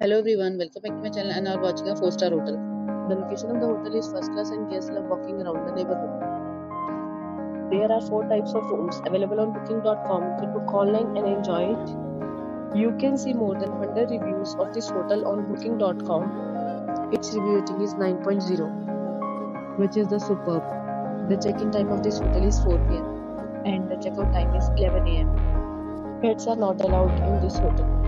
Hello everyone, welcome back to my channel and are watching a 4-star hotel. The location of the hotel is first class and guests love walking around the neighborhood. There are 4 types of rooms available on booking.com. You can book online and enjoy it. You can see more than 100 reviews of this hotel on booking.com. Its review rating is 9.0, which is the superb. The check-in time of this hotel is 4 pm and the checkout time is 11 am. Pets are not allowed in this hotel.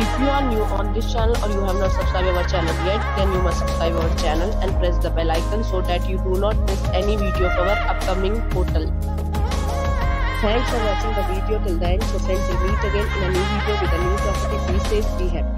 If you are new on this channel or you have not subscribed our channel yet, then you must subscribe our channel and press the bell icon so that you do not miss any video of our upcoming hotel. Thanks for watching the video till the end. So friends, we'll meet again in a new video with a new property. Be safe, be happy.